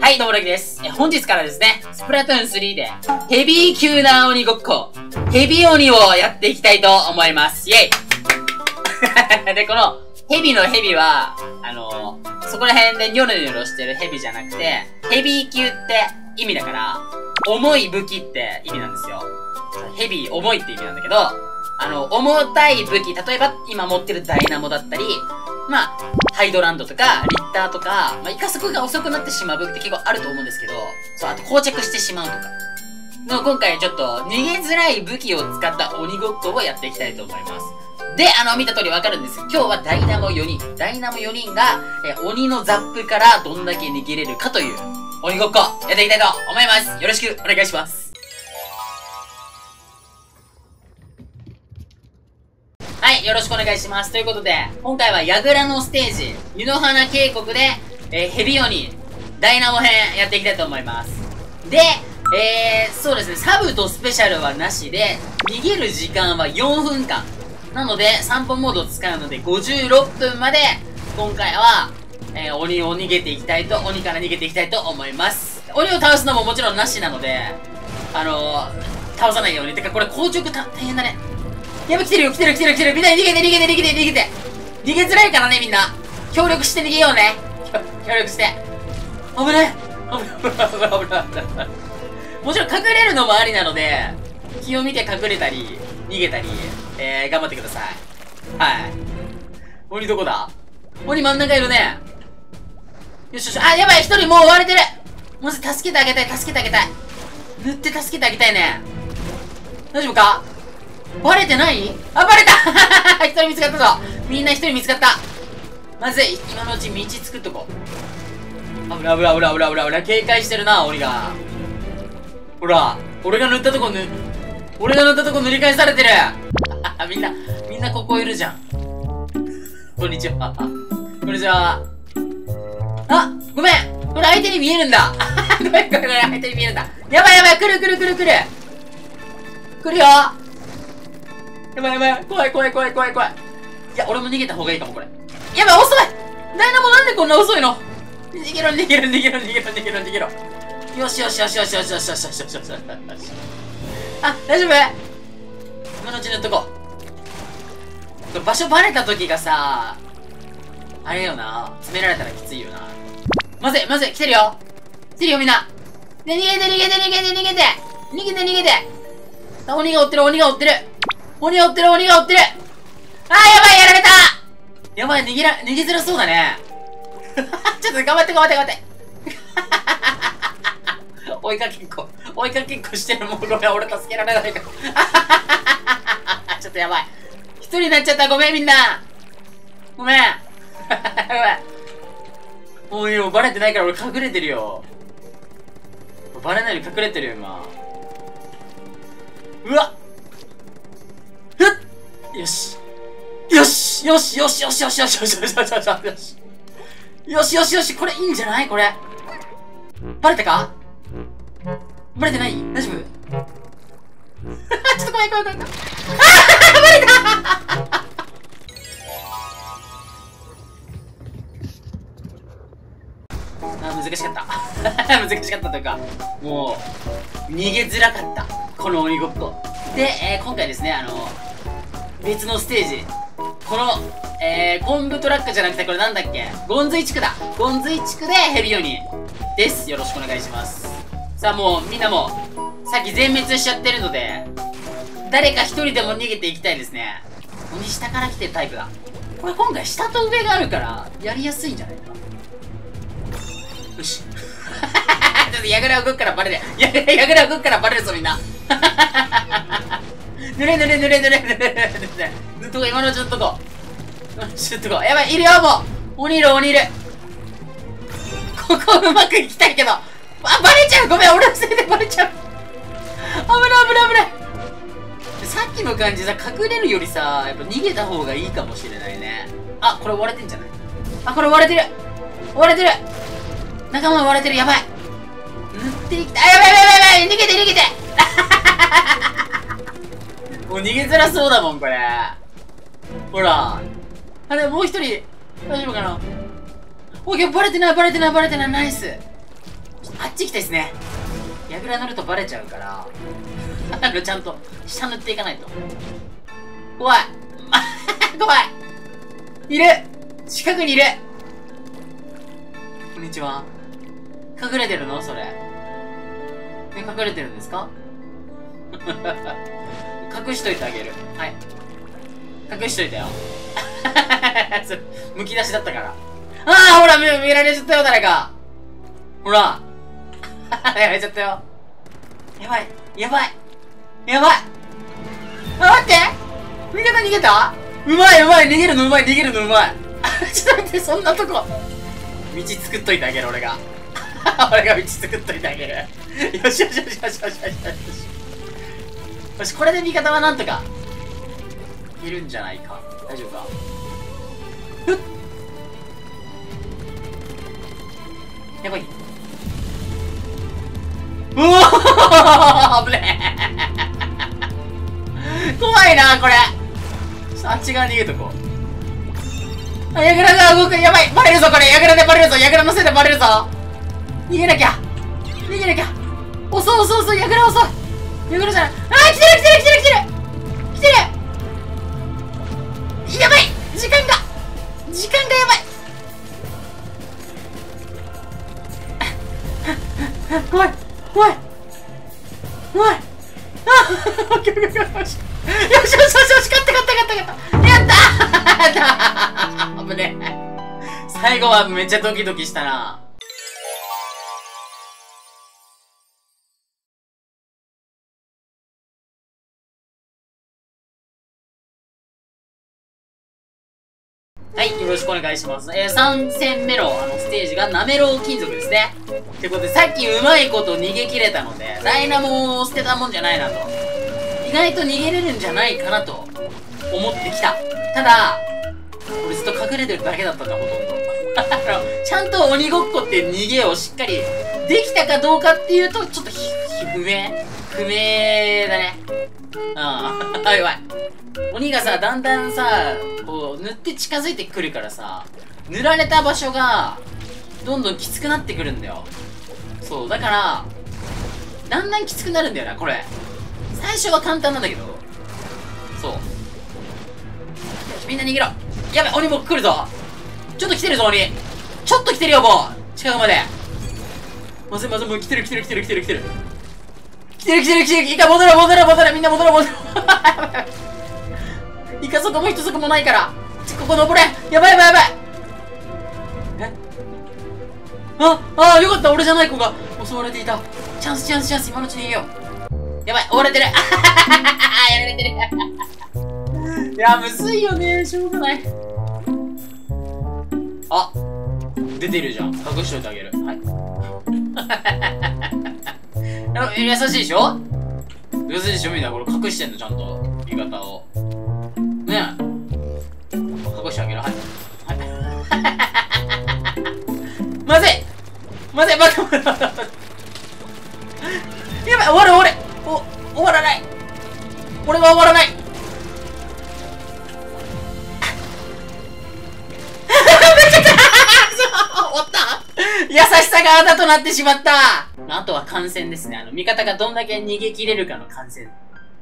はい、どうもラキです。え、本日からですね、スプラトゥーン3で、ヘビー級な鬼ごっこ、ヘビ鬼をやっていきたいと思います。イェイ で、この、ヘビのヘビは、あのー、そこら辺でニョロニョロしてるヘビじゃなくて、ヘビー級って意味だから、重い武器って意味なんですよ。ヘビー、重いって意味なんだけど、あの、重たい武器、例えば今持ってるダイナモだったり、まあ、ハイドランドとか、リッターとか、まあ、イカ速が遅くなってしまう武器って結構あると思うんですけど、そう、あと膠着してしまうとか。の今回ちょっと逃げづらい武器を使った鬼ごっこをやっていきたいと思います。で、あの、見た通りわかるんです。今日はダイナモ4人。ダイナモ4人が、え、鬼のザップからどんだけ逃げれるかという、鬼ごっこ、やっていきたいと思います。よろしくお願いします。よろしくお願いします。ということで、今回は矢倉のステージ、湯の花渓谷で、えー、ヘビ鬼、ダイナモ編やっていきたいと思います。で、えー、そうですね、サブとスペシャルはなしで、逃げる時間は4分間。なので、3本モードを使うので、56分まで、今回は、えー、鬼を逃げていきたいと、鬼から逃げていきたいと思います。鬼を倒すのももちろんなしなので、あのー、倒さないように。てか、これ、硬直大変だね。やば、来てるよ、来てる、来てる、来てる。みんな逃げて、逃げて、逃げて、逃げて。逃げづらいからね、みんな。協力して逃げようね。協力して。危ない。危ない、危ない、危ない、危ない。もちろん隠れるのもありなので、気を見て隠れたり、逃げたり、えー、頑張ってください。はい。鬼どこだ？鬼真ん中いるね。よしよし、あ、やばい、一人もう追われてるまず助けてあげたい、助けてあげたい。塗って助けてあげたいね。大丈夫か？バレてない？あ、バレた 一人見つかったぞみんな一人見つかったまずい今のうち道作っとこう。危ない危ない危ない危ない危ない危ない警戒してるな、鬼が。ほら、俺が塗ったとこ塗、俺が塗ったとこ塗り返されてる みんな、みんなここいるじゃん。こんにちは。こんにちは。あごめんこれ相手に見えるんだごめんごめんごめん、相手に見えるんだ。やばいやばい来る来る来る来る来るよやばいやばい。怖い怖い怖い怖い怖い。いや俺も逃げた方がいいかもこれ。やばい遅い。ダイナモなんでこんな遅いの？逃げろ逃げろ逃げろ逃げろ逃げろ逃げろ。よしよしよしよしよしよしよしよしよしよし。よしあ大丈夫？今のうちにっとこう。場所バレた時がさあれよな。詰められたらきついよな。まずいまずい。来てるよ。来てるよみんな。ね逃げて逃げて逃げて逃げて。逃げて逃げて。鬼が追ってる鬼が追ってる。鬼が追ってる鬼が追ってるあーやばいやられたやばい逃げら、逃げづらそうだね。ちょっと頑張って頑張って頑張って。追いかけっこ、追いかけっこしてるもうごめん、俺助けられないから。ちょっとやばい。一人になっちゃった、ごめんみんな。ごめん。ごめん。もういいよ、バレてないから俺隠れてるよ。バレないように隠れてるよ、今。うわっよし。よしよしよしよしよしよしよしよしよしよしよしよしよしよしこれいいんじゃないこれ。バレたかバレてない大丈夫ちょっと怖い怖い怖い怖い。ああバレたあ難しかった難しかったというかもう逃げづらかったこの鬼ごっこで、えー、今回ですねあの別のステージ。この、えー、昆布トラックじゃなくてこれなんだっけ？ゴンズイ地区だ。ゴンズイ地区でヘビ鬼です。よろしくお願いします。さあもう、みんなも、さっき全滅しちゃってるので、誰か一人でも逃げていきたいですね。鬼下から来てるタイプだ。これ今回下と上があるから、やりやすいんじゃないかよし。ちょっと矢倉動くからバレる。矢倉動くからバレるぞみんな。ぬれぬれぬれぬれぬれぬれぬっとこ今のちょっとこちょっとこやばいいるよもう。鬼いる鬼いる。ここうまくいきたいけど。あバレちゃう。ごめん俺のせいでバレちゃう。危ない危ない危ない。さっきの感じさ隠れるよりさやっぱ逃げた方がいいかもしれないね。あこれ割れてんじゃない？あこれ割れてる。割れてる。仲間割れてる。やばい。塗っていきたい。あやばいやばいやばい。逃げて逃げて。逃げづらそうだもん、これ。ほら。あれ、もう一人、大丈夫かな？オッケー、バレてない、バレてない、バレてない、ナイス。あっち行きたいですね。ヤグラ塗るとバレちゃうから、あの、ちゃんと下塗っていかないと。怖い。怖い。いる近くにいるこんにちは。隠れてるの？それ。え、隠れてるんですか？隠しといてあげる。はい。隠しといたよ。むき出しだったから。ああほら見、見られちゃったよ、誰か。ほら。やられちゃったよ。やばい。やばい。やばい。あ、待って味方逃げたうまいうまい逃げるのうまい逃げるのうまい ちょっと待ってそんなとこ道作っといてあげる俺が俺が道作っといてあげるよしよしよしよしよしよしよしよしこれで味方はなんとかいるんじゃないか。大丈夫か？ふっ。やばい。うお 危ねえ。怖いなこれ。あっち側に逃げとこう。あヤグラが動く。やばい。バレるぞこれ。ヤグラでバレるぞ。ヤグラのせいでバレるぞ。逃げなきゃ。逃げなきゃ。遅い遅い遅いヤグラ遅いヤグラじゃない。あー来てる来てる来てる来てる。来てる。やばい。時間が。時間がやばい。怖い。怖い。怖い。あっ オッケーよしよしよしよしよし。勝った勝った勝った勝った。やったー。危ね最後はめっちゃドキドキしたな。はい、よろしくお願いします。えー、3戦目のあのステージがなめろう金属ですね。ってことで、さっきうまいこと逃げ切れたので、ダイナモを捨てたもんじゃないなと。意外と逃げれるんじゃないかなと思ってきた。ただ、俺ずっと隠れてるだけだったんだ、ほとんど。ちゃんと鬼ごっこって逃げをしっかりできたかどうかっていうと、ちょっと、ひ、不明不明だね。うん。あ、やばい。鬼がさ、だんだんさ、こう、塗って近づいてくるからさ、塗られた場所が、どんどんきつくなってくるんだよ。そう、だから、だんだんきつくなるんだよな、これ。最初は簡単なんだけど。そう。みんな逃げろ。やべ、鬼僕来るぞ。ちょっと来てるぞ、鬼。ちょっと来てるよ、もう。近くまで。まずいまずい、もう来てる来てる来てる来てる来てる。来てる来てる来てる。いいか、戻れ戻れ戻れ。みんな戻れ戻れ。いかそこも一足もないから。ここ登れ。やばいやばいやばい。え？あ、あよかった。俺じゃない子が襲われていた。チャンスチャンスチャンス。今のうちに逃げよう。やばい、追われてる。やられてる。いや、むずいよね。しょうがない。あ、出てるじゃん。隠しといてあげる。はい。優しいでしょ？優しいでしょ？みんな。これ隠してんの、ちゃんと。味方を。まずい、待って待って待って。やばい、終わる終わるお、終わらない俺は終わらない優しさがあだとなってしまったあとは感染ですね。あの、味方がどんだけ逃げ切れるかの感染。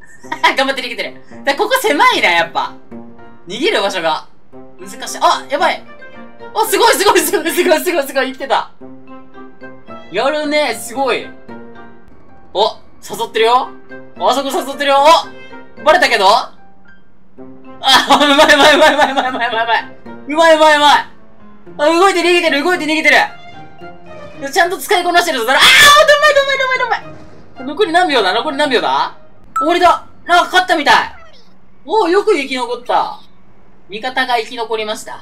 頑張って逃げてる。だここ狭いな、やっぱ。逃げる場所が。難しい。あ、やばい。あ、すごいすごいすごいすごいすごいすごい、生きてた。やるね、すごい。お、誘ってるよ。あそこ誘ってるよ。おバレたけどあ、うまいうまいうまいうまいうまいうまいうまいうまい。うまいうまい。あ、動いて逃げてる、動いて逃げてる。ちゃんと使いこなしてるぞ。ああ、どんまいどんまいどんまいどんまい。残り何秒だ？残り何秒だ？終わりだなんか勝ったみたい。おお、よく生き残った。味方が生き残りました。